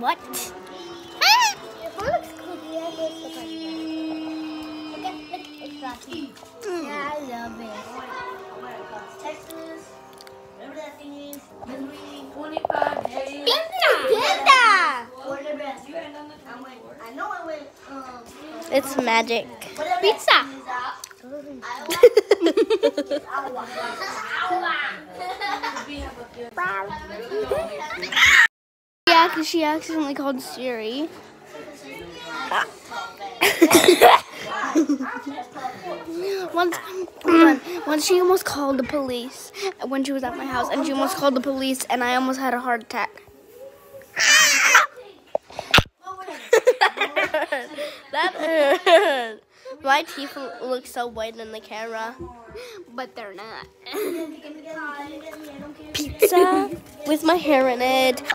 What? Your phone looks cool. Do you have this look like Look at, look, it's flashy. Yeah, I love it. Texas, whatever that thing is, Missouri, 25 days. Pizza! Order best. You ain't done the I went, I know I went, um, It's magic. whatever Pizza. that thing is out. Yeah, because she accidentally called Siri. once, once she almost called the police when she was at my house, and she almost called the police, and I almost had a heart attack. that hurt. My teeth look so white in the camera, but they're not. Pizza with my hair in it.